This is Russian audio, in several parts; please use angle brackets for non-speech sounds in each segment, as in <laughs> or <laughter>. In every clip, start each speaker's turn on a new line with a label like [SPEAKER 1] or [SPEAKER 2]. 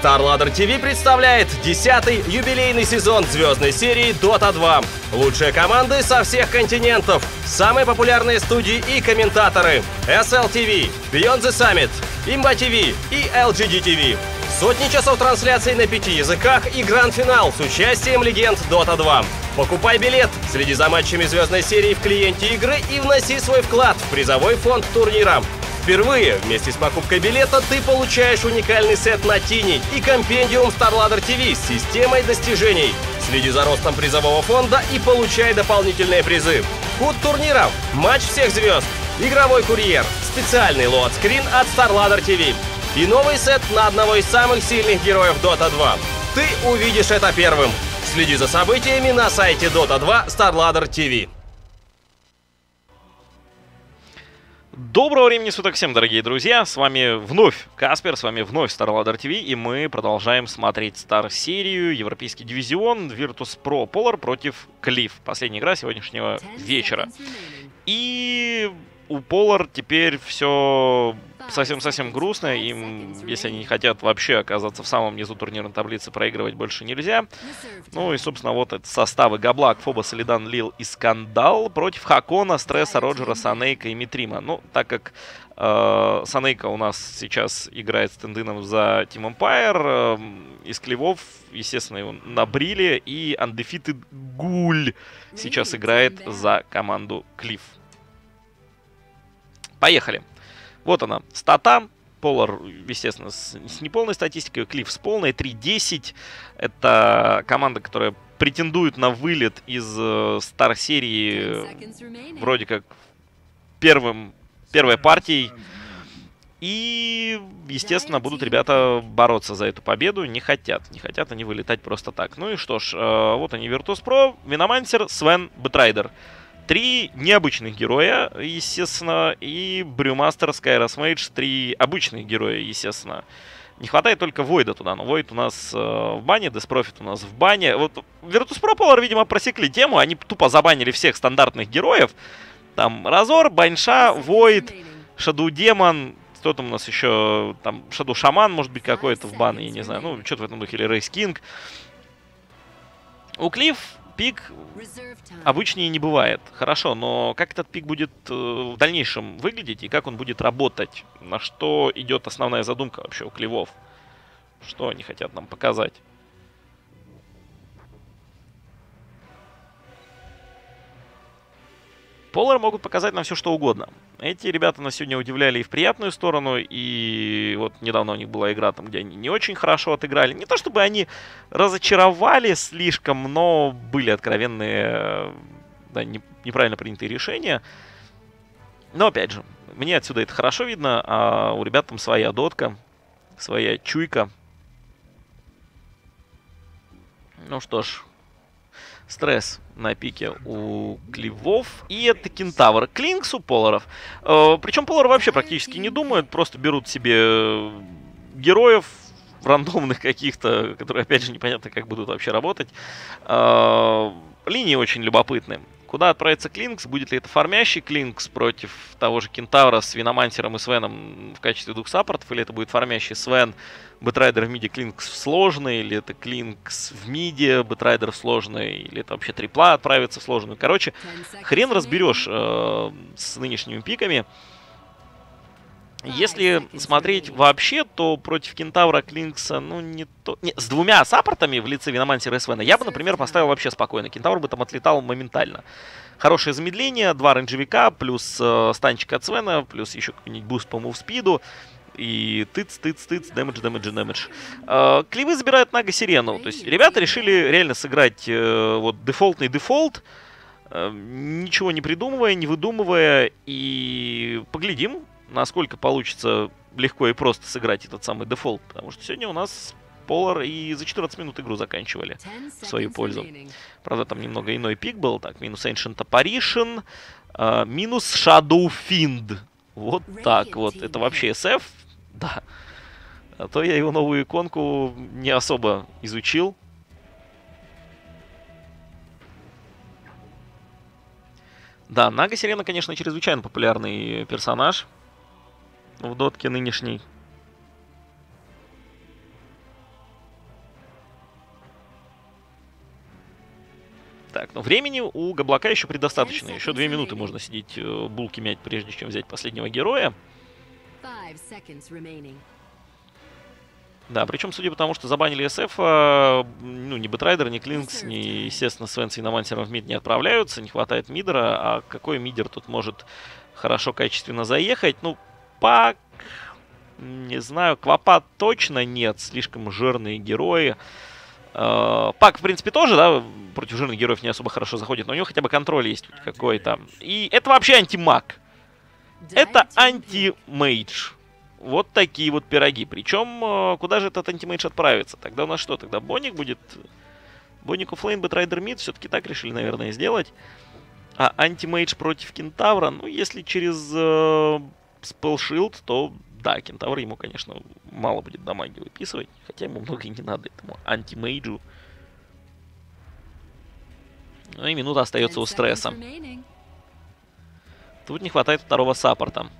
[SPEAKER 1] StarLadder TV представляет 10-й юбилейный сезон звездной серии Dota 2. Лучшие команды со всех континентов, самые популярные студии и комментаторы. SL TV, Beyond the Summit, Imba TV и LGD TV. Сотни часов трансляций на пяти языках и гранд-финал с участием легенд Dota 2. Покупай билет, следи за матчами звездной серии в клиенте игры и вноси свой вклад в призовой фонд турнира. Впервые вместе с покупкой билета ты получаешь уникальный сет на Тини и компендиум StarLadder TV с системой достижений. Следи за ростом призового фонда и получай дополнительные призы. Код турниров, матч всех звезд, игровой курьер, специальный лоад-скрин от StarLadder TV и новый сет на одного из самых сильных героев Dota 2. Ты увидишь это первым. Следи за событиями на сайте Dota 2 StarLadder TV.
[SPEAKER 2] Доброго времени суток всем, дорогие друзья! С вами вновь Каспер, с вами вновь StarLadder TV, и мы продолжаем смотреть Стар-серию, Европейский дивизион, Virtus Pro Polar против Cliff. Последняя игра сегодняшнего вечера. И у Polar теперь все совсем-совсем грустно. Им, если они не хотят вообще оказаться в самом низу турнирной таблицы, проигрывать больше нельзя. Ну и, собственно, вот это составы Габлак, Фоба, Солидан, Лил и Скандал против Хакона, Стресса, Роджера, Санейка и Митрима. Ну, так как э, Санейка у нас сейчас играет с Тендином за Team Empire, э, из Клевов, естественно, его набрили, и Undefeated Гуль сейчас играет за команду Клифф. Поехали. Вот она, стата. Полар, естественно, с, с неполной статистикой, Клифф с полной, 3.10. Это команда, которая претендует на вылет из э, стар-серии вроде как первым, первой партией. И, естественно, будут ребята бороться за эту победу. Не хотят. Не хотят они вылетать просто так. Ну и что ж, э, вот они, Virtus.pro, Venomancer, Sven, Batrider. Три необычных героя, естественно, и Brewmaster, Skywrath Mage, три обычных героя, естественно. Не хватает только Войда туда, но Void у нас э, в бане, Death Prophet у нас в бане. Вот Virtus.pro Polar, видимо, просекли тему, они тупо забанили всех стандартных героев. Там Разор, Баньша, Войд, Шаду Демон, кто там у нас еще, там Шаду Шаман, может быть, какой-то в бане, я не знаю, ну, что-то в этом духе, или Рейс Кинг. У Клифф пик обычнее не бывает. Хорошо, но как этот пик будет э, в дальнейшем выглядеть и как он будет работать? На что идет основная задумка вообще у Клевов? Что они хотят нам показать? Полар могут показать нам все, что угодно. Эти ребята нас сегодня удивляли и в приятную сторону, и вот недавно у них была игра, там, где они не очень хорошо отыграли. Не то чтобы они разочаровали слишком, но были откровенные, да, не, неправильно принятые решения. Но, опять же, мне отсюда это хорошо видно, а у ребят там своя дотка, своя чуйка. Ну что ж, стресс на пике у Клевов. И это Кентавр. Клинкс у Поларов. Э, причем Полар вообще практически не думают, просто берут себе героев рандомных каких-то, которые, опять же, непонятно, как будут вообще работать. Э, линии очень любопытные. Куда отправится Клинкс? Будет ли это фармящий Клинкс против того же Кентавра с Виномансером и Свеном в качестве двух саппортов? Или это будет фармящий Свен, Batrider в миде, Clinkz в сложный? Или это Clinkz в миде, Batrider в сложный? Или это вообще трипла отправится в сложную? Короче, хрен разберешь э, с нынешними пиками. Если смотреть вообще, то против Кентавра Клинкса, ну, не то... Не, с двумя саппортами в лице Виномансера и Свена я бы, например, поставил вообще спокойно. Кентавр бы там отлетал моментально. Хорошее замедление, два рейнджевика, плюс э, станчик от Свена, плюс еще какой-нибудь буст по мувспиду. И тыц, тыц, тыц, damage, damage, damage. Э, Кливы забирают Нага Сирену. То есть ребята решили реально сыграть э, вот дефолтный дефолт, э, ничего не придумывая, не выдумывая. И поглядим, насколько получится легко и просто сыграть этот самый дефолт. Потому что сегодня у нас Polar и за 14 минут игру заканчивали в свою пользу. Правда, там немного иной пик был. Так, минус Ancient Apparition, э, минус Shadow Fiend. Вот так вот. Это вообще SF? Да. А то я его новую иконку не особо изучил. Да, Нага Сирена, конечно, чрезвычайно популярный персонаж в дотке нынешней. Так, но времени у Гоблака еще предостаточно. Еще две минуты можно сидеть э, булки мять, прежде чем взять последнего героя. Да, причем, судя по тому, что забанили СФ, ну, ни Бетрайдер, ни Клинкс, ни, естественно, Свенс и Намансером в мид не отправляются, не хватает мидера, а какой мидер тут может хорошо, качественно заехать? Ну, Пак, не знаю, Квапа точно нет, слишком жирные герои. Uh, Puck, в принципе, тоже, да, против жирных героев не особо хорошо заходит, но у него хотя бы контроль есть какой-то. И это вообще антимаг. Это Anti-Mage. Вот такие вот пироги. Причем, uh, куда же этот Anti-Mage отправится? Тогда у нас что? Тогда Боник будет... Боник offlane, Batrider mid все-таки так решили, наверное, сделать. А Anti-Mage против Кентавра, ну, если через spell то да, Кентавр ему, конечно, мало будет дамаги выписывать, хотя ему много и не надо этому антимейджу. Ну и минута остается у стресса. Тут не хватает второго саппорта.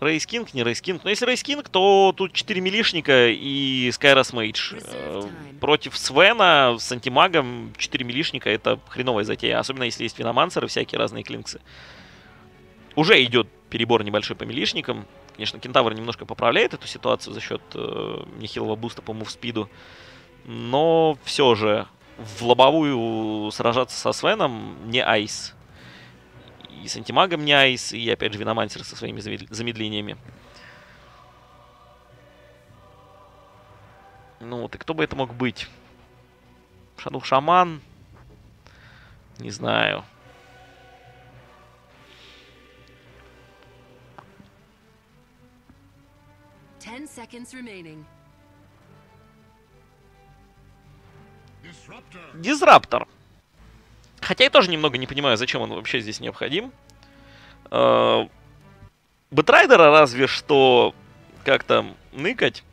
[SPEAKER 2] Wraith King, не Wraith King. Но если Wraith King, то тут 4 милишника и Skywrath Mage. Э, против Свена с антимагом 4 милишника это хреновая затея. Особенно если есть виномансеры, всякие разные клинксы. Уже идет перебор небольшой по милишникам. Конечно, Кентавр немножко поправляет эту ситуацию за счет э, нехилого буста по мувспиду. Но все же в лобовую сражаться со Свеном не айс. И с антимагом не айс, и опять же Venomancer со своими замедлениями. Ну вот, и кто бы это мог быть? Shadow Shaman? Не знаю. 10 seconds remaining. Disruptor. Хотя я тоже немного не понимаю, зачем он вообще здесь необходим. Э, Бэтрайдера разве что как-то ныкать.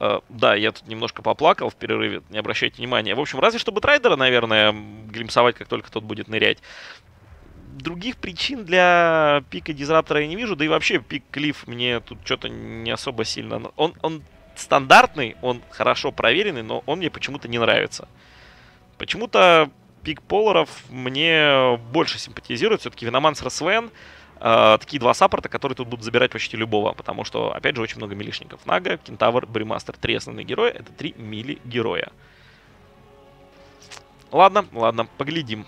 [SPEAKER 2] Uh, да, я тут немножко поплакал в перерыве, не обращайте внимания. В общем, разве что Бэтрайдера, наверное, глимсовать, как только тот будет нырять других причин для пика Дизраптора я не вижу. Да и вообще пик Клифф мне тут что-то не особо сильно... Он, он стандартный, он хорошо проверенный, но он мне почему-то не нравится. Почему-то пик Поларов мне больше симпатизирует. Все-таки Виномансер Свен. Э, такие два саппорта, которые тут будут забирать почти любого. Потому что, опять же, очень много милишников. Нага, Кентавр, Бримастер. Три основные героя. Это три мили-героя. Ладно, ладно, поглядим.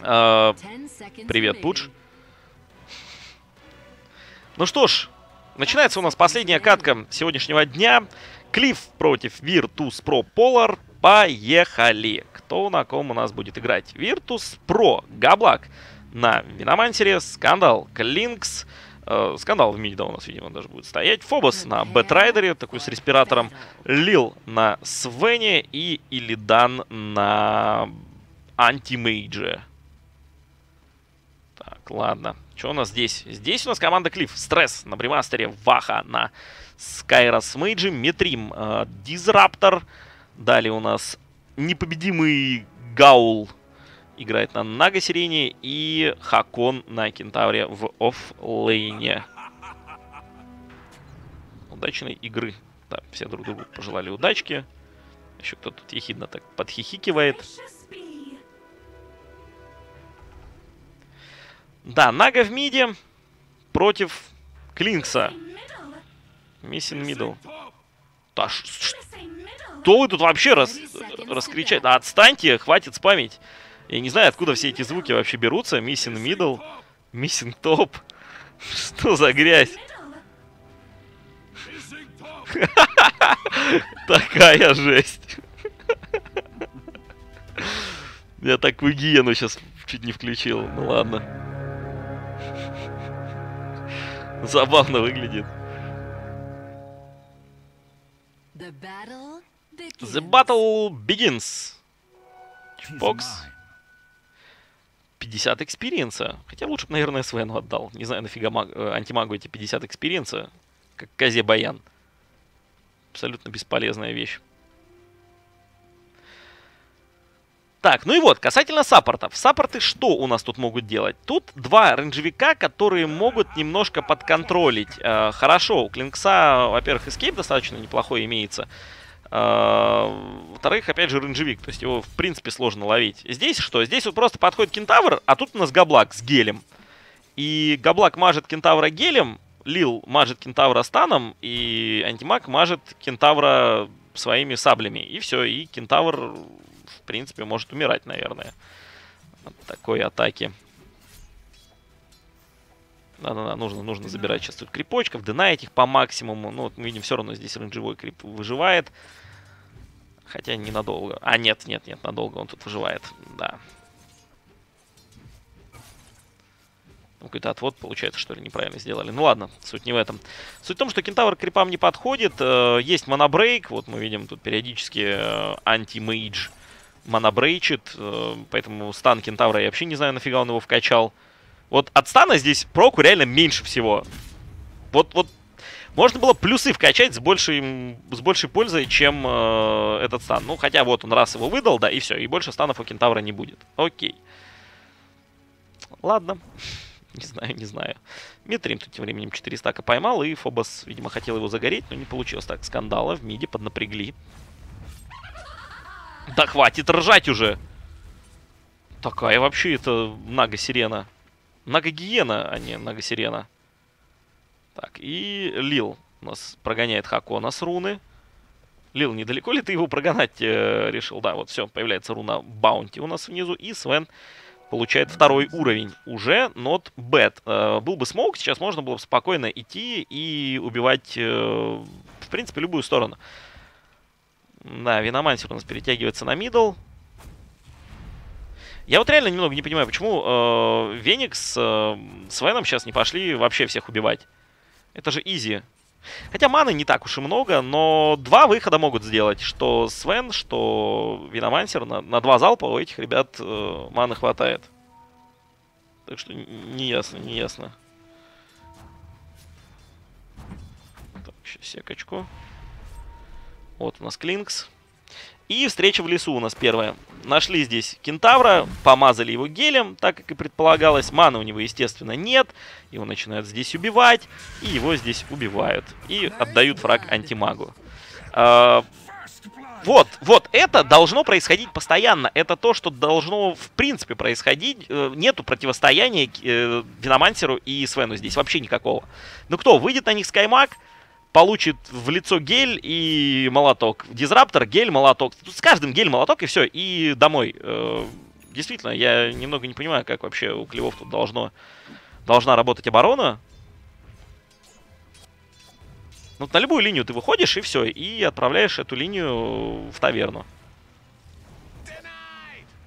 [SPEAKER 2] А, привет, Пудж. Ну что ж, начинается у нас последняя катка сегодняшнего дня. Cleave против Virtus Pro Polar. Поехали! Кто на ком у нас будет играть? Virtus Pro Габлак на Виномансере, Скандал, Клинкс. Э, скандал в миде, у нас, видимо, даже будет стоять. Фобос на Бэтрайдере, такой с респиратором. Лил на Свене и Илидан на Антимейдже. Ладно. Что у нас здесь? Здесь у нас команда Cleave. Стресс на Брюмастере. Ваха на Скайрос Мейджи. Метрим. Э, Дизраптор. Далее у нас непобедимый Гаул играет на Нага Сирене. И Хакон на Кентавре в оффлейне. Удачной игры. Да, все друг другу пожелали удачки. Еще кто-то тут ехидно так подхихикивает. Да, Нага в миде против Клинкса. Missing middle. Да, что вы тут вообще рас, раскричать? Да отстаньте, хватит спамить. Я не знаю, откуда все эти звуки вообще берутся. Missing middle, миссин топ. <laughs> Что за грязь? <laughs> Такая жесть. <laughs> Я такую гиену сейчас чуть не включил. Ну ладно. Забавно выглядит. The battle begins. Фокс. 50 экспириенса. Хотя лучше бы, наверное, Свену отдал. Не знаю, нафига маг... Э, антимагу эти 50 экспириенса. Как Козе Баян. Абсолютно бесполезная вещь. Так, ну и вот, касательно саппортов. Саппорты что у нас тут могут делать? Тут два рейнджевика, которые могут немножко подконтролить. Э, хорошо, у Клинкса, во-первых, эскейп достаточно неплохой имеется. А, во-вторых, опять же, рейнджевик, то есть его, в принципе, сложно ловить. Здесь что? Здесь вот просто подходит кентавр, а тут у нас габлак с гелем. И габлак мажет кентавра гелем, Лил мажет кентавра станом, и антимаг мажет кентавра своими саблями. И все, и кентавр, принципе, может умирать, наверное. От такой атаки. Да-да-да, нужно, нужно забирать сейчас тут крипочков, динать их по максимуму. Ну, вот мы видим, все равно здесь рейнджевой крип выживает. Хотя ненадолго. А, нет, нет, нет, надолго он тут выживает. Да. Ну, какой-то отвод, получается, что ли, неправильно сделали. Ну ладно, суть не в этом. Суть в том, что кентавр к крипам не подходит. Э, есть mana break. Вот мы видим тут периодически э, анти-мейдж манабрейчит. Э, поэтому стан кентавра я вообще не знаю, нафига он его вкачал. Вот от стана здесь проку реально меньше всего. Вот, вот можно было плюсы вкачать с большей, с большей пользой, чем э, этот стан. Ну, хотя вот он раз его выдал, да, и все. И больше станов у кентавра не будет. Окей. Ладно. <laughs> Не знаю, не знаю. Митрим тут тем временем 4 стака поймал, и Фобос, видимо, хотел его загореть, но не получилось. Так, скандала в миде поднапрягли. Да хватит ржать уже! Такая вообще это Нага-сирена. Нага-гиена, а не Нага-сирена. Так, и Лил у нас прогоняет Хакона с руны. Лил, недалеко ли ты его прогонять э, решил? Да, вот все, появляется руна Баунти у нас внизу. И Свен получает второй уровень. Уже not bad. Э, был бы смоук, сейчас можно было бы спокойно идти и убивать, э, в принципе, любую сторону. Да, Виномансер у нас перетягивается на мидл. Я вот реально немного не понимаю, почему э, Веникс э, с Веном сейчас не пошли вообще всех убивать. Это же изи. Хотя маны не так уж и много, но два выхода могут сделать. Что Свен, что Виномансер. На, на два залпа у этих ребят э, маны хватает. Так что не ясно, не ясно. Так, сейчас секочку. Вот у нас Клинкс. И встреча в лесу у нас первая. Нашли здесь кентавра, помазали его гелем, так как и предполагалось. Маны у него, естественно, нет. Его начинают здесь убивать, и его здесь убивают. И отдают фраг антимагу. А, вот, вот, это должно происходить постоянно. Это то, что должно, в принципе, происходить. Э, нету противостояния э, Виномансеру и Свену здесь вообще никакого. Ну кто, выйдет на них Скаймаг, получит в лицо гель и молоток. Дизраптор, гель, молоток. Тут с каждым гель, молоток и все, и домой. Э, действительно, я немного не понимаю, как вообще у клевов тут должно, должна работать оборона. Ну, на любую линию ты выходишь, и все, и отправляешь эту линию в таверну.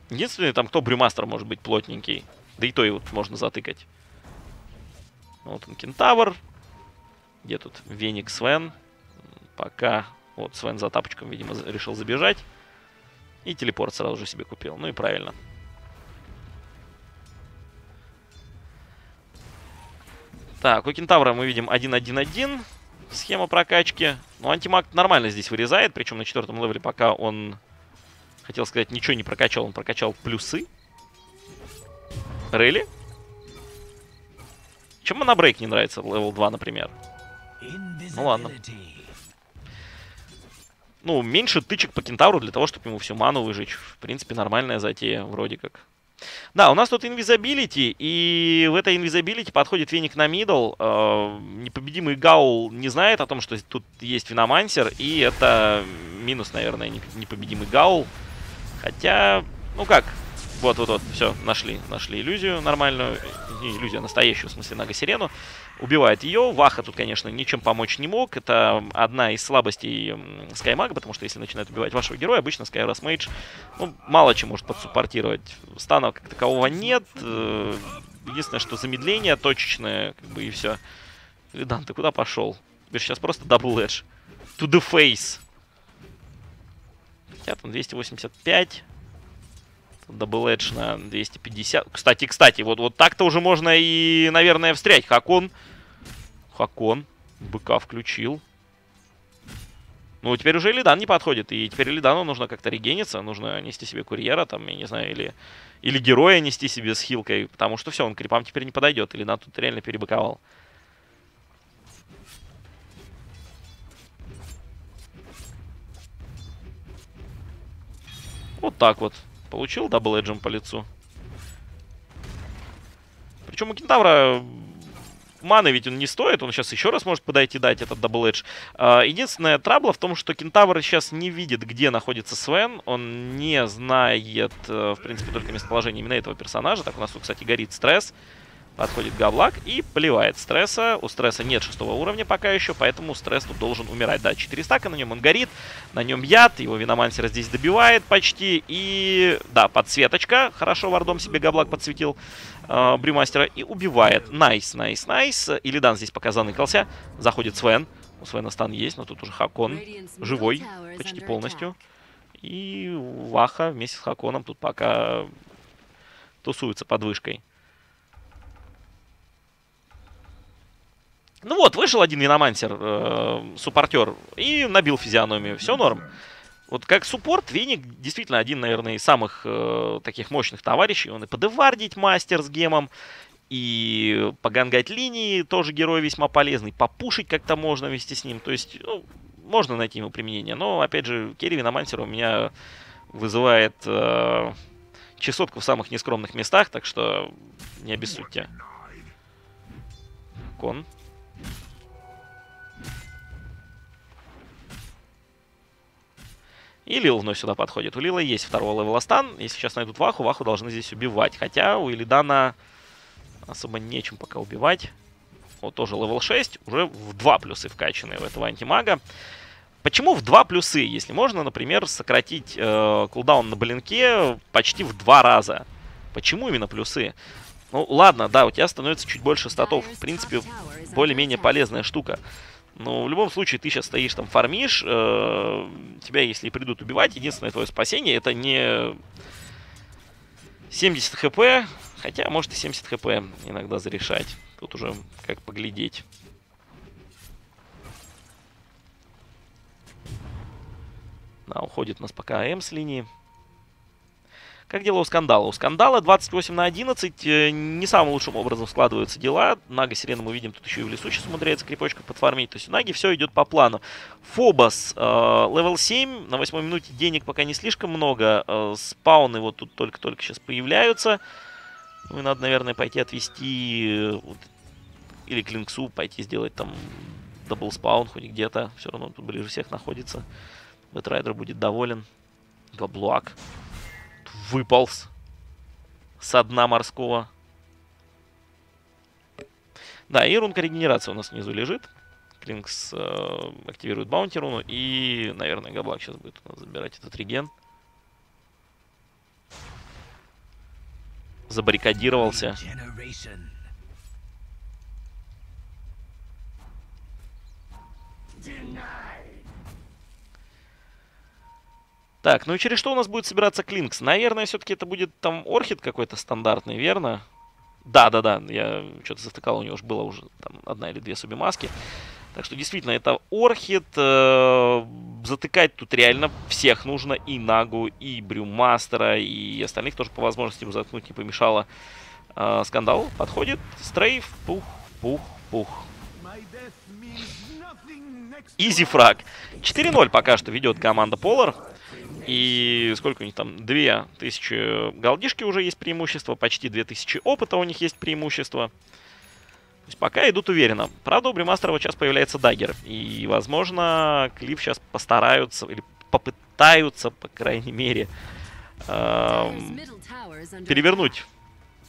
[SPEAKER 2] Единственный там, кто брюмастер может быть плотненький. Да и то его можно затыкать. Вот он, кентавр. Где тут Веник Свен? Пока вот Свен за тапочком, видимо, решил забежать. И телепорт сразу же себе купил. Ну и правильно. Так, у Кентавра мы видим 1-1-1. Схема прокачки. Ну, антимаг нормально здесь вырезает. Причем на четвертом левеле пока он... Хотел сказать, ничего не прокачал. Он прокачал плюсы. Really? Чем mana break не нравится, level 2, например? Ну ладно. Ну, меньше тычек по кентавру для того, чтобы ему всю ману выжечь. В принципе, нормальная затея, вроде как. Да, у нас тут invisibility, и в этой invisibility подходит веник на мидл. Э, непобедимый Гаул не знает о том, что тут есть виномансер, и это минус, наверное, непобедимый Гаул. Хотя, ну как, вот-вот-вот, все, нашли, нашли иллюзию нормальную, не иллюзию, а настоящую, в смысле, Нага-Сирену убивает ее. Ваха тут, конечно, ничем помочь не мог. Это одна из слабостей Скаймага, потому что если начинает убивать вашего героя, обычно Skywrath Mage ну, мало чем может подсуппортировать. Стана как такового нет. Э, единственное, что замедление точечное, как бы и все. Илидан, ты куда пошел? Теперь сейчас просто double edge. To the face. Хотя там 285. Double edge на 250. Кстати, кстати, вот, вот так-то уже можно и, наверное, встрять. Хакон. Хакон. БК включил. Ну, теперь уже Илидан не подходит. И теперь Илидану нужно как-то регениться. Нужно нести себе курьера, там, я не знаю, или, или героя нести себе с хилкой. Потому что все, он крипам теперь не подойдет. Илидан тут реально перебыковал. Вот так вот. Получил double edge ем по лицу. Причем у кентавра маны ведь он не стоит, он сейчас еще раз может подойти дать этот double edge. А, единственная трабла в том, что кентавр сейчас не видит, где находится Свен, он не знает, э, в принципе, только местоположение именно этого персонажа. Так, у нас тут, кстати, горит стресс. Подходит Габлак и поливает стресса. У стресса нет шестого уровня пока еще, поэтому стресс тут должен умирать. Да, 4 стака, на нем он горит, на нем яд, его Виномансера здесь добивает почти. И, да, подсветочка. Хорошо вардом себе Габлак подсветил э, Брюмастера и убивает. Nice, nice, nice. Илидан здесь пока заныкался. Заходит Свен. У Свена стан есть, но тут уже Хакон живой почти полностью. И Ваха вместе с Хаконом тут пока тусуется под вышкой. Ну вот, вышел один Виномансер, э, суппортер, и набил физиономию. Все норм. Вот как суппорт, Веник действительно один, наверное, из самых э, таких мощных товарищей. Он и подевардить мастер с гемом, и погангать линии тоже герой весьма полезный. Попушить как-то можно вместе с ним. То есть, ну, можно найти ему применение. Но, опять же, Керри Виномансер у меня вызывает э, чесотку в самых нескромных местах, так что не обессудьте. Кон. И Лил вновь сюда подходит. У Лила есть второго левела стан. Если сейчас найдут Ваху, Ваху должны здесь убивать. Хотя у Илидана особо нечем пока убивать. Вот тоже level 6. Уже в 2 плюсы вкачанные в этого антимага. Почему в 2 плюсы? Если можно, например, сократить э, кулдаун на блинке почти в 2 раза. Почему именно плюсы? Ну, ладно, да, у тебя становится чуть больше статов. В принципе, более-менее полезная штука. Но в любом случае ты сейчас стоишь там, фармишь, э, тебя если придут убивать, единственное твое спасение это не 70 хп, хотя может и 70 хп иногда зарешать. Тут уже как поглядеть. Да, уходит у нас пока AM с линии. Как дела у Скандала? У Скандала 28 на 11. Э, не самым лучшим образом складываются дела. Нага Сирена мы видим, тут еще и в лесу сейчас умудряется крипочка подфармить. То есть у Наги все идет по плану. Фобос. Э, level 7. На 8 минуте денег пока не слишком много. Э, спауны вот тут только-только сейчас появляются. Ну и надо, наверное, пойти отвести... Или Клинксу пойти сделать там double spawn хоть где-то. Все равно тут ближе всех находится. Бэтрайдер будет доволен. Габлак выполз со дна морского. Да, и рунка регенерации у нас внизу лежит. Клинкс э, активирует bounty руну. И, наверное, Габлак сейчас будет у нас забирать этот реген. Забаррикадировался. Так, ну и через что у нас будет собираться Клинкс? Наверное, все-таки это будет там Орхид какой-то стандартный, верно? Да, да, да, я что-то затыкал, у него уже было уже там одна или две субимаски. Так что действительно, это Орхид. Э, затыкать тут реально всех нужно. И Нагу, и Брюмастера, и остальных тоже по возможности заткнуть не помешало. Э, скандал подходит. Стрейф, пух, пух, пух. Easy frag. 4-0 пока что ведет команда Polar. И сколько у них там? 2000 голдишки уже есть преимущество, почти 2000 опыта у них есть преимущество. То есть пока идут уверенно. Правда, у Бримастера сейчас появляется dagger. И, возможно, Cleave сейчас постараются, или попытаются, по крайней мере, эм, перевернуть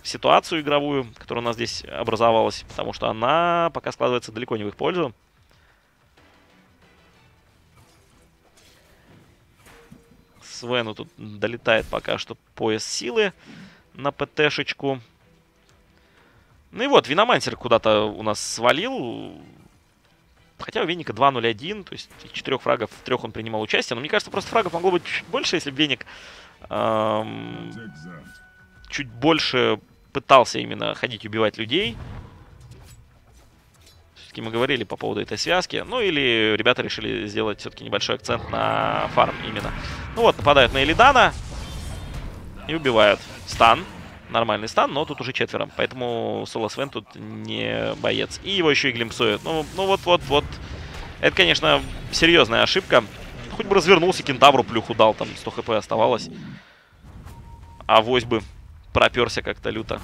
[SPEAKER 2] ситуацию игровую, которая у нас здесь образовалась. Потому что она пока складывается далеко не в их пользу. Свену тут долетает пока что пояс силы на ПТшечку. Ну и вот, Виномансер куда-то у нас свалил. Хотя у Веника 2-0-1, то есть четырех фрагов, в трех он принимал участие. Но мне кажется, просто фрагов могло быть чуть больше, если бы Веник эм, чуть больше пытался именно ходить убивать людей все-таки мы говорили по поводу этой связки. Ну или ребята решили сделать все-таки небольшой акцент на фарм именно. Ну вот, нападают на Элидана и убивают. Стан. Нормальный стан, но тут уже четверо. Поэтому Соло Свен тут не боец. И его еще и глимпсуют. Ну, ну вот-вот-вот. Это, конечно, серьезная ошибка. Хоть бы развернулся, кентавру плюху дал, там 100 хп оставалось. А вось бы проперся как-то люто.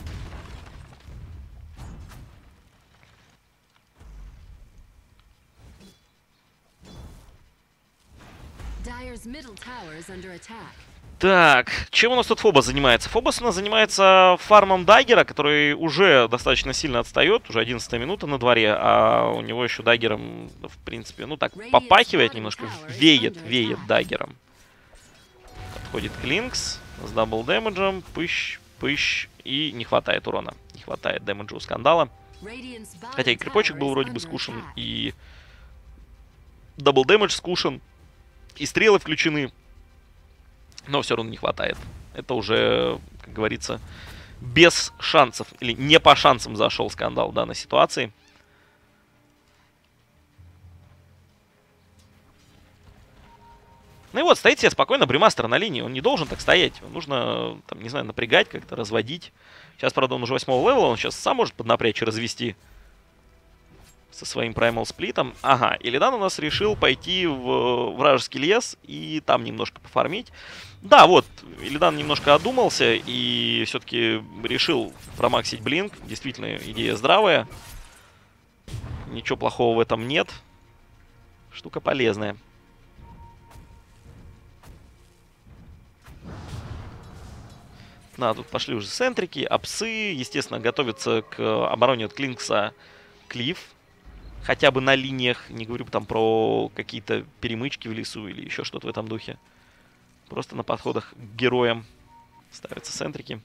[SPEAKER 2] Так, чем у нас тут Фобос занимается? Фобос у нас занимается фармом Даггера, который уже достаточно сильно отстает, уже 11 минута на дворе, а у него еще Даггером, в принципе, ну так, попахивает немножко, веет, веет Даггером. Подходит Клинкс с double damage ем, пыщ, пыщ, и не хватает урона, не хватает дэмэджа у Скандала. Хотя и крипочек был вроде бы скушен, и double damage скушен, и стрелы включены, но все равно не хватает. Это уже, как говорится, без шансов, или не по шансам зашел скандал в данной ситуации. Ну и вот, стоит себе спокойно Бримастер на линии. Он не должен так стоять. Нужно, там, не знаю, напрягать как-то, разводить. Сейчас, правда, он уже восьмого левела. Он сейчас сам может поднапрячь и развести со своим Primal сплитом. Ага, Илидан у нас решил пойти в вражеский лес и там немножко пофармить. Да, вот, Илидан немножко одумался и все-таки решил промаксить Блинк. Действительно, идея здравая. Ничего плохого в этом нет. Штука полезная. Да, тут пошли уже центрики, апсы. Естественно, готовятся к обороне от Клинкса Клифф хотя бы на линиях, не говорю там про какие-то перемычки в лесу или еще что-то в этом духе. Просто на подходах к героям ставятся центрики.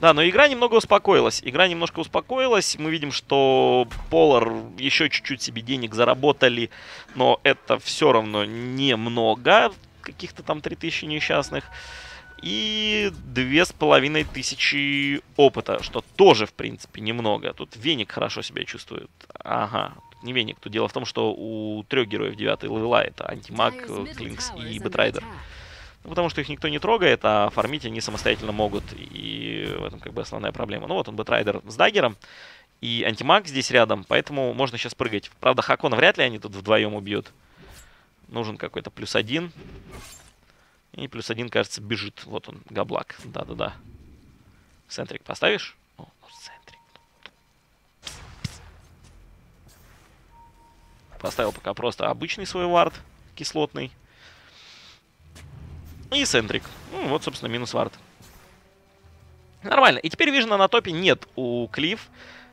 [SPEAKER 2] Да, но игра немного успокоилась. Игра немножко успокоилась. Мы видим, что Polar еще чуть-чуть себе денег заработали, но это все равно немного. Каких-то там 3000 несчастных и две с половиной тысячи опыта, что тоже, в принципе, немного. Тут Веник хорошо себя чувствует. Ага, не Веник. Тут дело в том, что у трех героев девятой левела это Антимаг, Клинкс и Бэтрайдер. Ну, потому что их никто не трогает, а фармить они самостоятельно могут. И в этом как бы основная проблема. Ну вот он Бэтрайдер с даггером. И антимаг здесь рядом, поэтому можно сейчас прыгать. Правда, Хакона вряд ли они тут вдвоем убьют. Нужен какой-то плюс один. И плюс один, кажется, бежит. Вот он, Габлак. Да-да-да. Центрик поставишь? О, ну, центрик. Поставил пока просто обычный свой вард, кислотный. И центрик. Ну, вот, собственно, минус вард. Нормально. И теперь Вижена на топе нет у Клифф.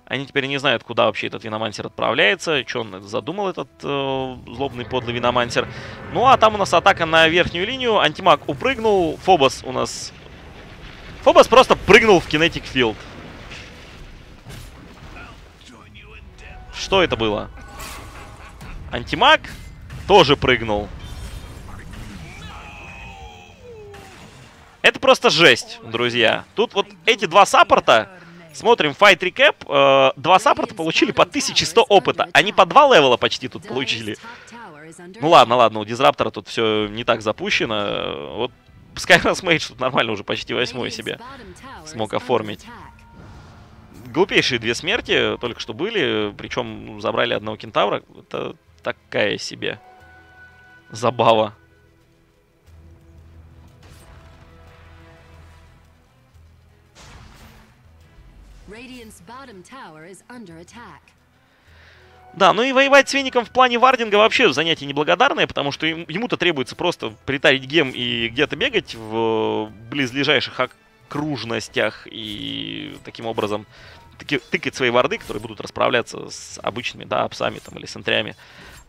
[SPEAKER 2] Они теперь не знают, куда вообще этот Виномансер отправляется, что он задумал, этот э, злобный подлый Виномансер. Ну, а там у нас атака на верхнюю линию. Антимаг упрыгнул. Фобос у нас... Фобос просто прыгнул в Kinetic Field. Что это было? Антимаг тоже прыгнул. Это просто жесть, друзья. Тут вот эти два саппорта Смотрим, Fight Recap. Э, два саппорта получили по 1100 опыта. Они по два левела почти тут получили. Ну ладно, ладно, у Дизраптора тут все не так запущено. Вот Skyrance <laughs> Mage тут нормально уже почти восьмой себе смог оформить. Глупейшие две смерти только что были, причем забрали одного кентавра. Это такая себе забава. Да, ну и воевать с Веником в плане вардинга вообще занятие неблагодарное, потому что ему-то требуется просто притарить гем и где-то бегать в близлежащих окружностях и таким образом тыкать свои варды, которые будут расправляться с обычными, да, псами там или сентрями.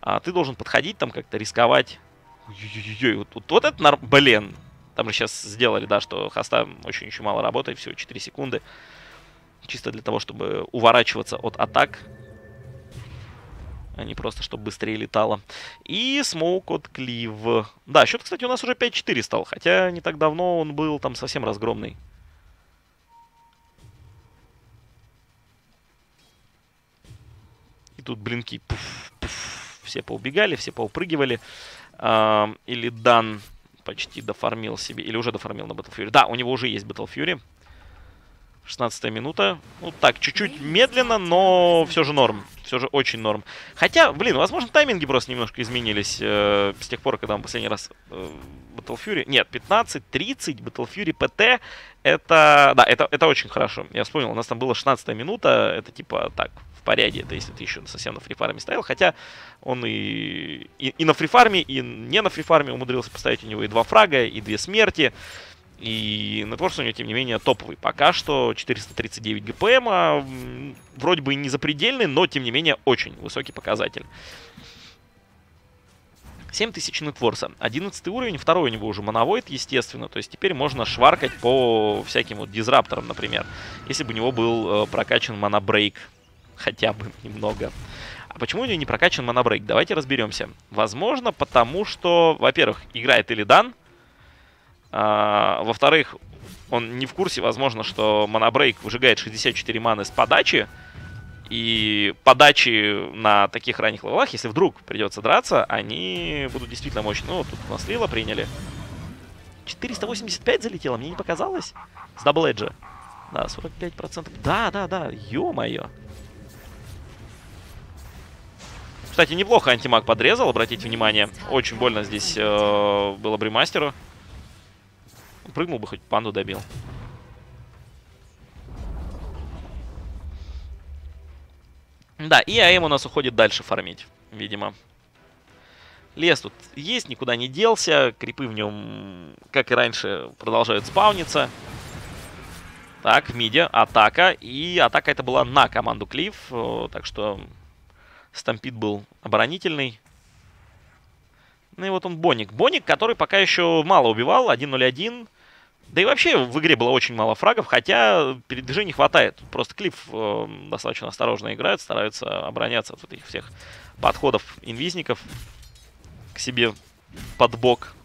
[SPEAKER 2] А ты должен подходить там как-то, рисковать. Ой-ой-ой, вот, вот, вот это, нар... блин, там же сейчас сделали, да, что хоста очень еще мало работает, всего 4 секунды чисто для того, чтобы уворачиваться от атак, а не просто, чтобы быстрее летало. И смоук от Клив. Да, счет, кстати, у нас уже 5-4 стал, хотя не так давно он был там совсем разгромный. И тут блинки пуф, пуф, все поубегали, все поупрыгивали. Или Дан почти дофармил себе, или уже дофармил на Battle Fury. Да, у него уже есть Battle Fury. 16 минута. Ну так, чуть-чуть медленно, но все же норм. Все же очень норм. Хотя, блин, возможно, тайминги просто немножко изменились э, с тех пор, когда мы последний раз э, Battle Fury... Нет, 15, 30, Battle Fury PT. Это, да, это, это очень хорошо. Я вспомнил, у нас там была 16 минута. Это типа так, в порядке. Это если ты еще совсем на фрифарме стоял. Хотя он и, и, и на фрифарме, и не на фрифарме умудрился поставить у него и два фрага, и две смерти. И нетворс у него, тем не менее, топовый. Пока что 439 ГПМ, а, вроде бы не запредельный, но, тем не менее, очень высокий показатель. 7000 нетворса. 11 уровень, второй у него уже моновойд, естественно. То есть теперь можно шваркать по всяким вот дизрапторам, например. Если бы у него был э, прокачан монобрейк. Хотя бы немного. А почему у него не прокачан монобрейк? Давайте разберемся. Возможно, потому что, во-первых, играет Илидан. А, Во-вторых, он не в курсе, возможно, что монобрейк выжигает 64 маны с подачи. И подачи на таких ранних левелах, если вдруг придется драться, они будут действительно мощные. Ну, тут у нас Лила приняли. 485 залетело, мне не показалось? С Double Edge а. Да, 45%. Да, да, да, ё-моё. Кстати, неплохо антимаг подрезал, обратите внимание. Очень больно здесь э, было бримастеру. Прыгнул бы, хоть панду добил. Да, и AM у нас уходит дальше фармить, видимо. Лес тут есть, никуда не делся. Крипы в нем, как и раньше, продолжают спауниться. Так, в миде атака. И атака это была на команду Клифф. Так что Стампид был оборонительный. Ну и вот он Боник. Боник, который пока еще мало убивал. 1-0-1. Да и вообще в игре было очень мало фрагов, хотя передвижений хватает. Просто Клифф э, достаточно осторожно играет, стараются обороняться от этих всех подходов инвизников к себе под бок.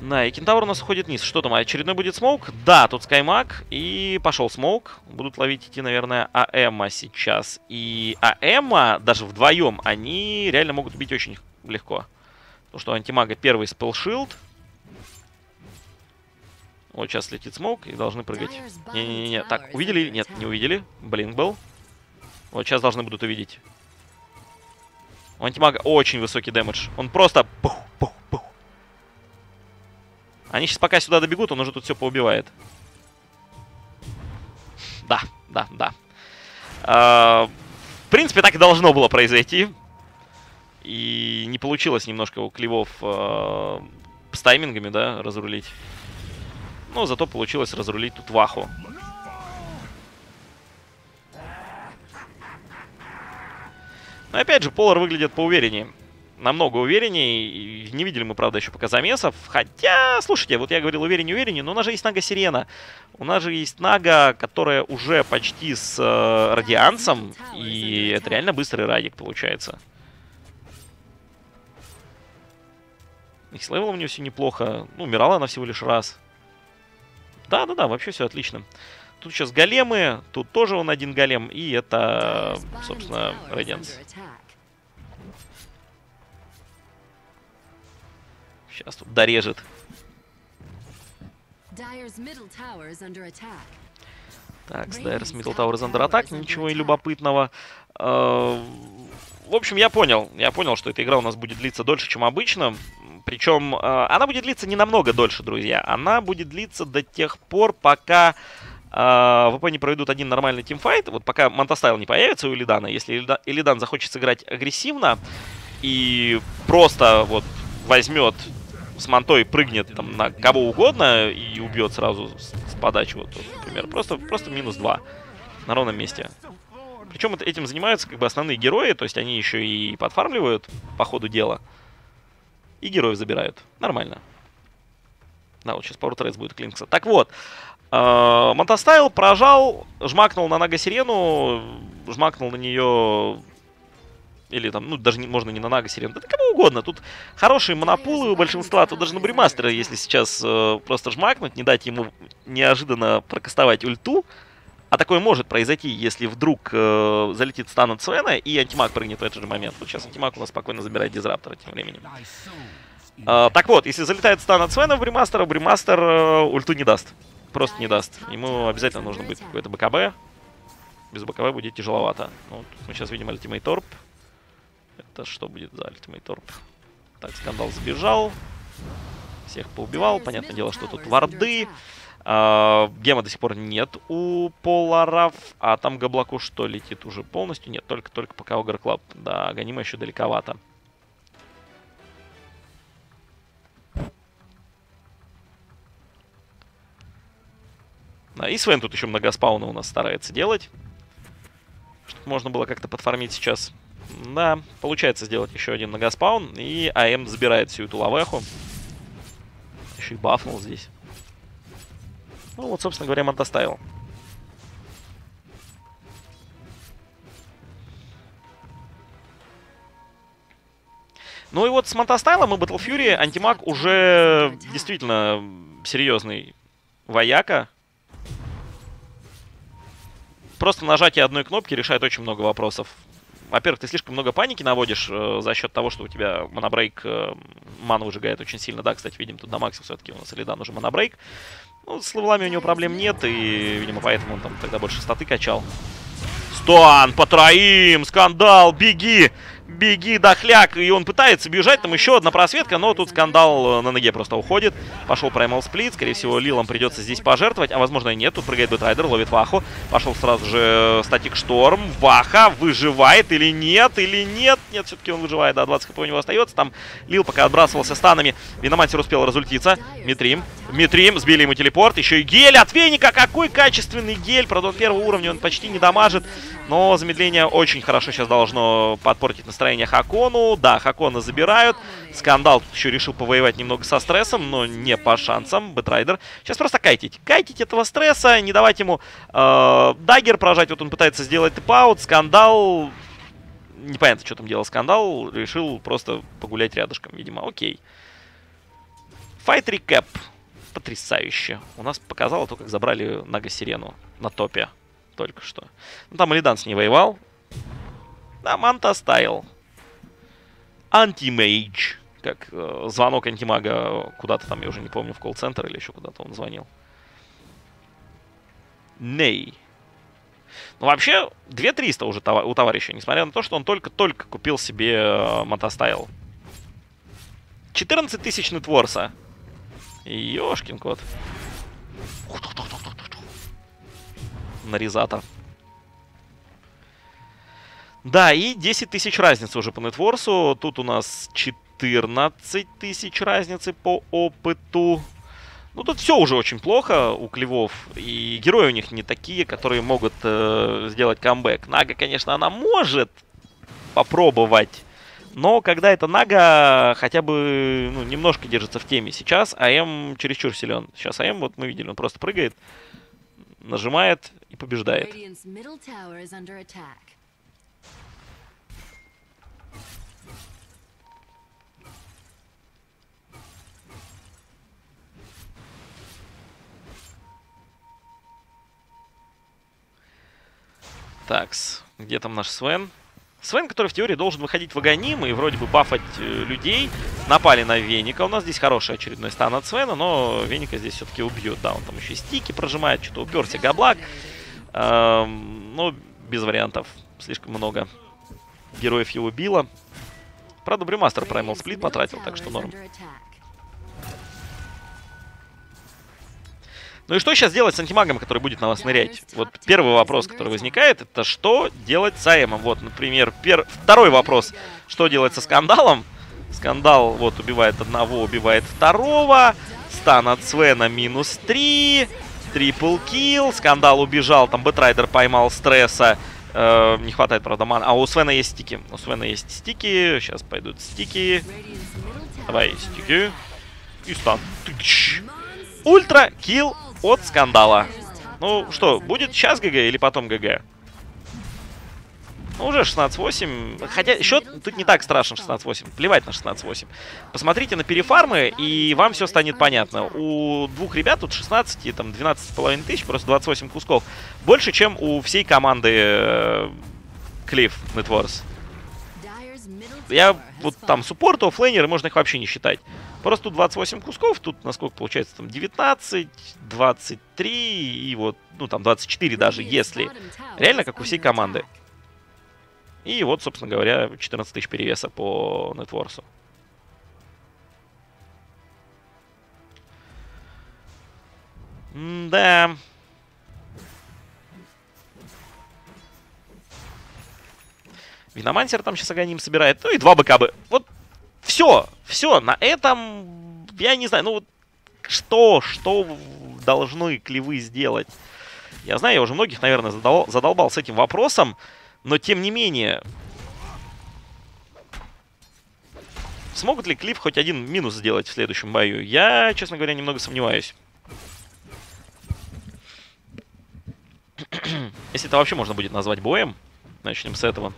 [SPEAKER 2] Да, и Кентавр у нас уходит вниз. Что там, очередной будет smoke? Да, тут Скаймаг. И пошел smoke. Будут ловить идти, наверное, AM а сейчас. И AM а, даже вдвоем, они реально могут убить очень легко. Потому что у антимага первый spell shield. Вот сейчас летит смоук и должны прыгать. Не-не-не, так, увидели? Нет, не увидели. Блинк был. Вот сейчас должны будут увидеть. У антимага очень высокий дэмэдж. Он просто пух, пух. Они сейчас пока сюда добегут, он уже тут все поубивает. Да, да, да. А, в принципе, так и должно было произойти. И не получилось немножко у Клевов а, с таймингами, да, разрулить. Но зато получилось разрулить тут Ваху. Но опять же, Полар выглядит поувереннее намного увереннее. Не видели мы, правда, еще пока замесов. Хотя, слушайте, вот я говорил увереннее, увереннее, но у нас же есть Нага Сирена. У нас же есть Нага, которая уже почти с э, радианцем. И это реально быстрый радик получается. И с левелом у нее все неплохо. Ну, умирала она всего лишь раз. Да-да-да, вообще все отлично. Тут сейчас големы, тут тоже он один голем, и это, собственно, Radiance. Сейчас тут дорежет. Так, Dire's Middle Tower is under attack. Ничего любопытного. Э, в общем, я понял. Я понял, что эта игра у нас будет длиться дольше, чем обычно. Причем э, она будет длиться не намного дольше, друзья. Она будет длиться до тех пор, пока Uh, ВП не проведут один нормальный teamfight, вот пока Manta Style не появится у Илидана, если Илидан захочет сыграть агрессивно и просто вот возьмет с мантой прыгнет там на кого угодно и убьет сразу с, с подачи, вот, например, просто, просто минус 2 на ровном месте. Причем этим занимаются как бы основные герои, то есть они еще и подфармливают по ходу дела. И героев забирают. Нормально. Да, вот сейчас Trades будет клинкса. Так вот, э, Manta Style прожал, жмакнул на Нага Сирену, жмакнул на нее или там, ну, даже не, можно не на Нага Сирен, да кому угодно. Тут хорошие манапулы у большинства, тут даже на Бримастера, если сейчас э, просто жмакнуть, не дать ему неожиданно прокастовать ульту, а такое может произойти, если вдруг э, залетит стан от Свена и антимаг прыгнет в этот же момент. Вот сейчас антимаг у нас спокойно забирает дизраптора тем временем. А, так вот, если залетает стан от Свена в Бримастера, Бримастер э, ульту не даст. Просто не даст. Ему обязательно нужно быть какой-то БКБ. Без БКБ будет тяжеловато. Ну, вот мы сейчас видим Ultimate Orb. Это что будет за Ultimate Orb? Так, Скандал сбежал. Всех поубивал. Понятное дело, что тут варды. А, гема до сих пор нет у Поларов. А там Габлаку что, летит уже полностью? Нет, только-только пока Ogre Club. Да, Аганима еще далековато. И Свен тут еще много спауна у нас старается делать. Чтобы можно было как-то подформить сейчас. Да, получается сделать еще один многоспаун. И АМ забирает всю эту лавеху. Еще и бафнул здесь. Ну вот, собственно говоря, Manta Style. Ну и вот с Manta Style'ом и Battle антимаг уже действительно серьезный вояка. Просто нажатие одной кнопки решает очень много вопросов. Во-первых, ты слишком много паники наводишь э, за счет того, что у тебя mana break э, ману выжигает очень сильно. Да, кстати, видим, тут на максе все-таки у нас Элидан уже mana break. Ну, с левелами у него проблем нет, и, видимо, поэтому он там тогда больше статы качал. Стан по троим! Скандал! Беги! Беги, дохляк, и он пытается бежать, там еще одна просветка, но тут скандал э, на ноге просто уходит. Пошел Primal Split, скорее всего, Лилом придется здесь пожертвовать, а возможно и нет, тут прыгает Бэтрайдер, ловит Ваху, пошел сразу же Static Storm, Ваха выживает или нет, или нет, нет, все-таки он выживает, да, 20 хп у него остается, там Лил пока отбрасывался станами, Виномансер успел разультиться, Митрим, Митрим, сбили ему телепорт, еще и гель от Веника, какой качественный гель, правда, он первого уровня, он почти не дамажит, но замедление очень хорошо сейчас должно подпортить настроение Хакону. Да, Хакона забирают. Скандал тут еще решил повоевать немного со стрессом, но не по шансам. Бэтрайдер. Сейчас просто кайтить. Кайтить этого стресса, не давать ему э, дагер прожать. Вот он пытается сделать TP-out. Скандал... Непонятно, что там делал Скандал. Решил просто погулять рядышком, видимо. Окей. Файт рекэп. Потрясающе. У нас показало то, как забрали Нага Сирену на топе только что. Ну, там Алидан с ней воевал. Да, Манта Стайл. Антимейдж. Как э, звонок антимага куда-то там, я уже не помню, в колл-центр или еще куда-то он звонил. Ней. Ну, вообще, 2300 уже у товарища, несмотря на то, что он только-только купил себе э, мотостайл. 14 тысяч нетворса. Ёшкин кот нарезатор. Да, и 10 тысяч разницы уже по нетворсу. Тут у нас 14 тысяч разницы по опыту. Ну, тут все уже очень плохо у клевов. И герои у них не такие, которые могут э, сделать камбэк. Нага, конечно, она может попробовать. Но когда это Нага хотя бы ну, немножко держится в теме. Сейчас АМ чересчур силен. Сейчас АМ, вот мы видели, он просто прыгает нажимает и побеждает. Такс, где там наш Свен? Свен, который в теории должен выходить в Аганим и вроде бы бафать э, людей. Напали на Веника. У нас здесь хороший очередной стан от Свена, но Веника здесь все-таки убьют. Да, он там еще стики прожимает, что-то уперся Габлак. Эм, ну, без вариантов. Слишком много героев его било. Правда, Бримастер Primal Split потратил, так что норм. Ну и что сейчас делать с антимагом, который будет на вас нырять? Вот первый вопрос, который возникает, это что делать с АМом? Вот, например, пер... второй вопрос, что делать со скандалом? Скандал, вот, убивает одного, убивает второго. Стан от Свена минус 3. Triple kill. Скандал убежал, там Бэтрайдер поймал стресса. Э, не хватает, правда, маны. А у Свена есть стики. У Свена есть стики. Сейчас пойдут стики. Давай, стики. И стан. Ultra kill от скандала. Ну что, будет сейчас GG или потом GG? Ну, уже 16-8. Хотя счет тут не так страшен 16-8. Плевать на 16-8. Посмотрите на перефармы, и вам все станет понятно. У двух ребят тут 16 и там 12,5 тысяч, просто 28 кусков. Больше, чем у всей команды э, Cleave Networks. Я вот там суппорт, оффлейнеры, можно их вообще не считать. Просто тут 28 кусков, тут насколько получается, там 19, 23 и вот, ну там 24 даже, если. Реально, как у всей команды. И вот, собственно говоря, 14 тысяч перевеса по нетворсу. Да. Виномансер там сейчас Аганим собирает. Ну и два БКБ. Вот все, все, на этом, я не знаю, ну вот что, что должны клевы сделать? Я знаю, я уже многих, наверное, задол задолбал с этим вопросом, но тем не менее, смогут ли клиф хоть один минус сделать в следующем бою? Я, честно говоря, немного сомневаюсь. <clears throat> Если это вообще можно будет назвать боем, начнем с этого.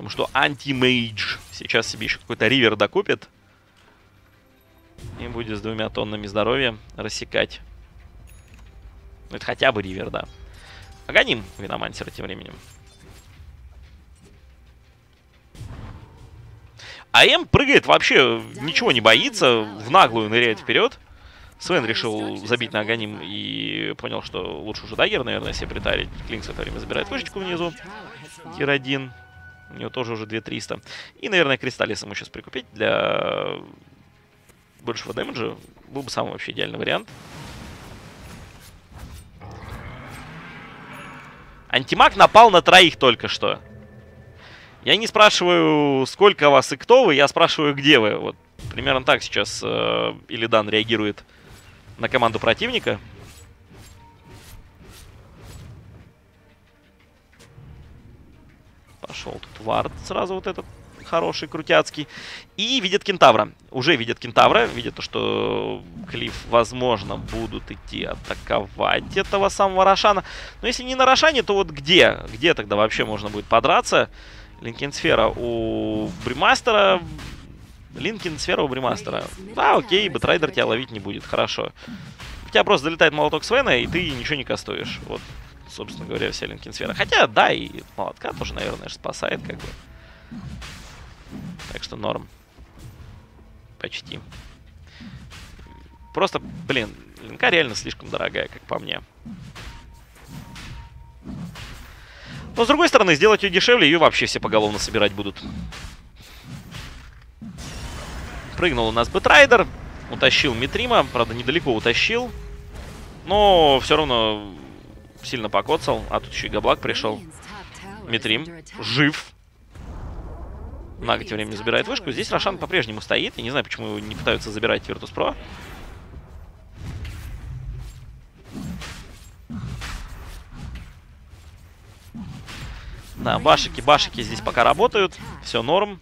[SPEAKER 2] Потому что антимейдж сейчас себе еще какой-то ривер докупит. И будет с двумя тоннами здоровья рассекать. Ну, это хотя бы ривер, да. Агоним Виномансера тем временем. АМ прыгает вообще, ничего не боится, в наглую ныряет вперед. Свен решил забить на Аганим и понял, что лучше уже дагер, наверное, себе притарить. Клинкс в это время забирает вышечку внизу. Tier-1. У него тоже уже 2300. И, наверное, Crystalys ему сейчас прикупить для большего дэмэджа. Был бы самый вообще идеальный вариант. Антимаг напал на троих только что. Я не спрашиваю, сколько вас и кто вы, я спрашиваю, где вы. Вот примерно так сейчас э, Илидан реагирует на команду противника. Пошел тут вард сразу вот этот хороший, крутяцкий. И видят кентавра. Уже видят кентавра. Видят то, что Клифф, возможно, будут идти атаковать этого самого Рошана. Но если не на Рошане, то вот где? Где тогда вообще можно будет подраться? Linken's Sphere у Бримастера. Linken's Sphere у Бримастера. Да, окей, Бэтрайдер тебя ловить не будет. Хорошо. У тебя просто залетает молоток Свена, и ты ничего не кастуешь. Вот собственно говоря, вся Linken. Хотя, да, и молотка тоже, наверное, спасает, как бы. Так что норм. Почти. Просто, блин, линка реально слишком дорогая, как по мне. Но, с другой стороны, сделать ее дешевле, ее вообще все поголовно собирать будут. Прыгнул у нас Бэтрайдер. Утащил Митрима. Правда, недалеко утащил. Но все равно сильно покоцал. А тут еще и Габлак пришел. Митрим жив. Нага тем забирает вышку. Здесь Рошан по-прежнему стоит. Я не знаю, почему не пытаются забирать Virtus.pro. Да, башики, башики здесь пока работают. Все норм.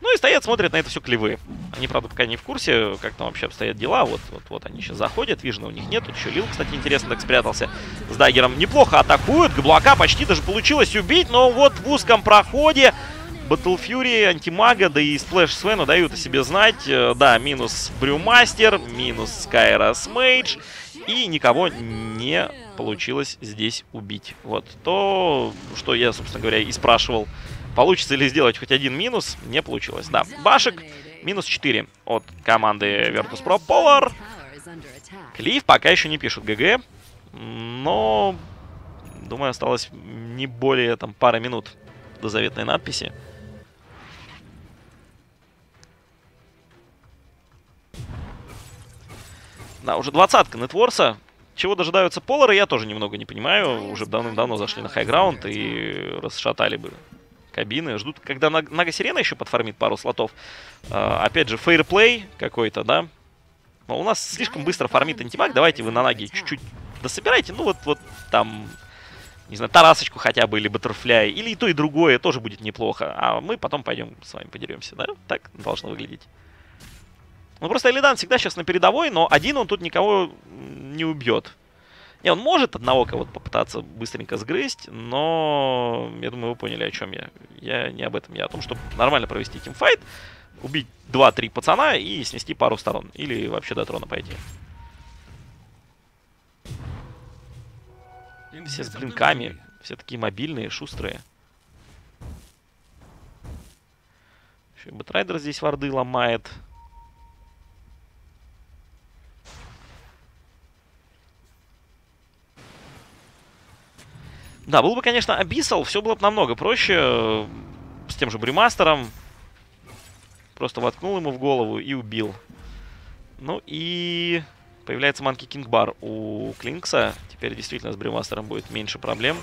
[SPEAKER 2] Ну и стоят, смотрят на это все клевы. Они, правда, пока не в курсе, как там вообще обстоят дела. Вот, вот, вот они сейчас заходят, вижу, у них нет. Тут еще Лил, кстати, интересно так спрятался. С даггером неплохо атакуют. Габлака почти даже получилось убить, но вот в узком проходе Battle Fury, Антимага, да и Сплэш Свену дают о себе знать. Э, да, минус Брюмастер, минус Skywrath Mage. И никого не получилось здесь убить. Вот то, что я, собственно говоря, и спрашивал Получится ли сделать хоть один минус? Не получилось, да. Башек минус 4 от команды Virtus.pro Polar. Клифф пока еще не пишет ГГ. Но, думаю, осталось не более там пара минут до заветной надписи. Да, уже двадцатка Нетворса. Чего дожидаются Полары, я тоже немного не понимаю. Уже давным-давно зашли на хайграунд и расшатали бы кабины. Ждут, когда Нага Сирена еще подформит пару слотов. Uh, опять же, фейерплей какой-то, да. Но у нас слишком быстро фармит антимаг. Давайте вы на Наге чуть-чуть дособирайте. Ну вот, вот там, не знаю, Тарасочку хотя бы, или Баттерфляй. Или и то, и другое тоже будет неплохо. А мы потом пойдем с вами подеремся, да? Так должно выглядеть. Ну просто Элидан всегда сейчас на передовой, но один он тут никого не убьет. Не, он может одного кого-то попытаться быстренько сгрызть, но я думаю, вы поняли, о чем я. Я не об этом, я о том, чтобы нормально провести тимфайт, убить 2-3 пацана и снести пару сторон. Или вообще до трона пойти. Все с блинками, все такие мобильные, шустрые. Еще и Бэтрайдер здесь варды ломает. Да, был бы, конечно, Abyssal, все было бы намного проще. э, С тем же Бримастером. Просто воткнул ему в голову и убил. Ну и появляется Monkey King Bar у Клинкса. Теперь действительно с Бримастером будет меньше проблем.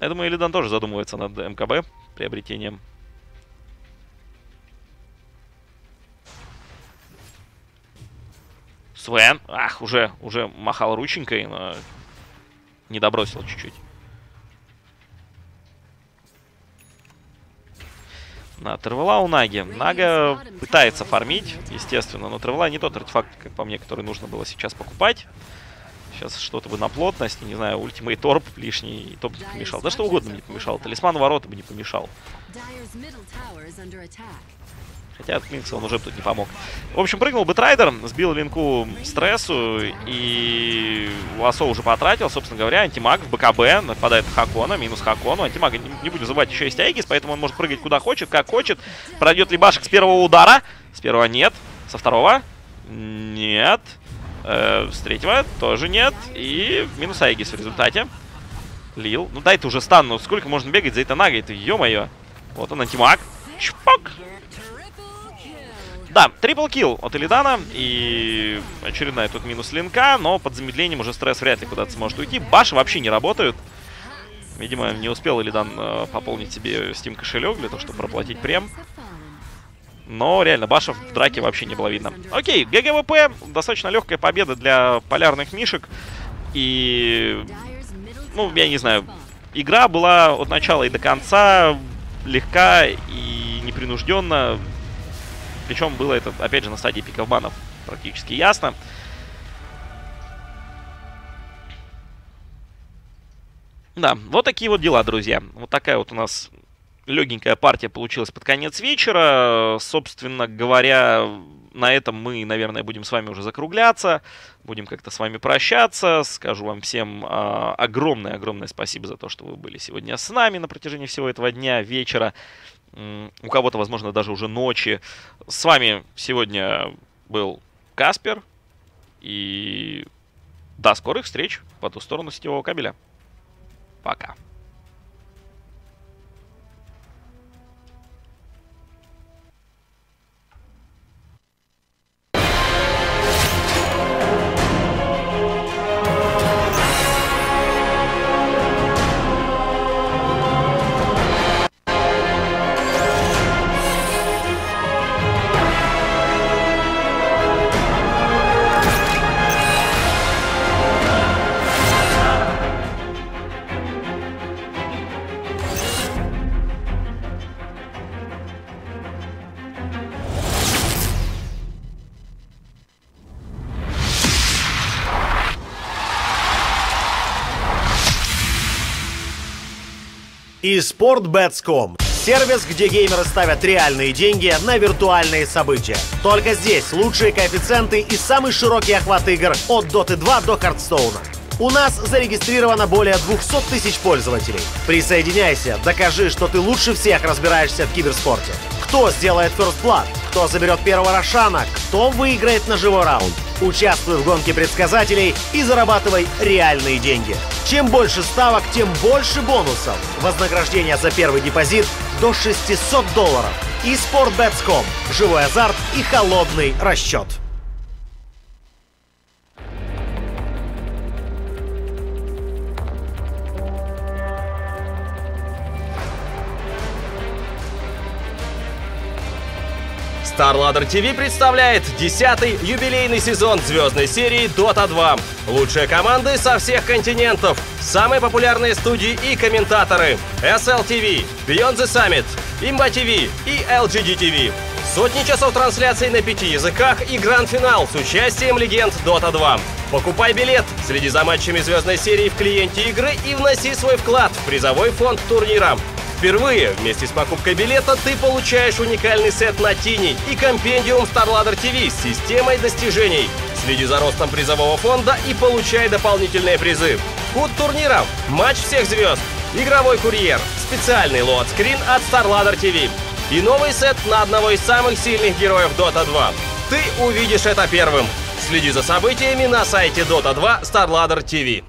[SPEAKER 2] Я думаю, Илидан тоже задумывается над МКБ приобретением. Свен, ах, уже, уже махал рученькой, но не добросил чуть-чуть. На Тревела у Наги. Нага пытается фармить, естественно, но Тревела не тот артефакт, как по мне, который нужно было сейчас покупать. Сейчас что-то бы на плотность, не знаю, ультимейт орб лишний, и то бы не помешал. Да что угодно бы не помешал. Талисман ворота бы не помешал. Хотя от Клинкса он уже тут не помог. В общем, прыгнул бы Трайдер, сбил линку стрессу, и Лосо уже потратил, собственно говоря, антимаг в БКБ, нападает на Хакона, минус Хакону. Антимага, не, не будем забывать, еще есть Айгис, поэтому он может прыгать куда хочет, как хочет. Пройдет ли Башек с первого удара? С первого нет. Со второго? Нет. Э, с третьего тоже нет. И минус Айгис в результате. Лил. Ну дай ты уже стан, ну сколько можно бегать за это нагой-то, ё-моё. Вот он, антимаг. Чпок! Да, трипл килл от Элидана. И очередная тут минус линка. Но под замедлением уже стресс вряд ли куда-то сможет уйти. Баши вообще не работают. Видимо, не успел Элидан э, пополнить себе Steam кошелек для того, чтобы проплатить прем. Но реально, башев в драке вообще не было видно. Окей, GG WP. Достаточно легкая победа для полярных мишек. И, ну, я не знаю, игра была от начала и до конца легка и непринужденно. Причем было это, опять же, на стадии пиков банов практически ясно. Да, вот такие вот дела, друзья. Вот такая вот у нас легенькая партия получилась под конец вечера. Собственно говоря, на этом мы, наверное, будем с вами уже закругляться. Будем как-то с вами прощаться. Скажу вам всем огромное-огромное спасибо за то, что вы были сегодня с нами на протяжении всего этого дня, вечера. У кого-то, возможно, даже уже ночи. С вами сегодня был Каспер. И до скорых встреч по ту сторону сетевого кабеля. Пока.
[SPEAKER 3] SportBets.com. Сервис, где геймеры ставят реальные деньги на виртуальные события. Только здесь лучшие коэффициенты и самый широкий охват игр от Dota 2 до Хардстоуна. У нас зарегистрировано более 200 тысяч пользователей. Присоединяйся, докажи, что ты лучше всех разбираешься в киберспорте. Кто сделает First Blood? Кто заберет первого Рошана? Кто выиграет на живой раунд? Участвуй в гонке предсказателей и зарабатывай реальные деньги. Чем больше ставок, тем больше бонусов. Вознаграждение за первый депозит до 600 долларов. И SportBets.com. Живой азарт и холодный расчет.
[SPEAKER 1] StarLadder TV представляет 10-й юбилейный сезон звездной серии Dota 2. Лучшие команды со всех континентов, самые популярные студии и комментаторы. SL TV, Beyond the Summit, Imba TV и LGD TV. Сотни часов трансляций на пяти языках и гранд-финал с участием легенд Dota 2. Покупай билет, следи за матчами звездной серии в клиенте игры и вноси свой вклад в призовой фонд турнира. Впервые вместе с покупкой билета ты получаешь уникальный сет на Тини и компендиум StarLadder TV с системой достижений. Следи за ростом призового фонда и получай дополнительные призы. Код турнира – матч всех звезд, игровой курьер, специальный лоад-скрин от StarLadder TV и новый сет на одного из самых сильных героев Dota 2. Ты увидишь это первым. Следи за событиями на сайте Dota 2 StarLadder TV.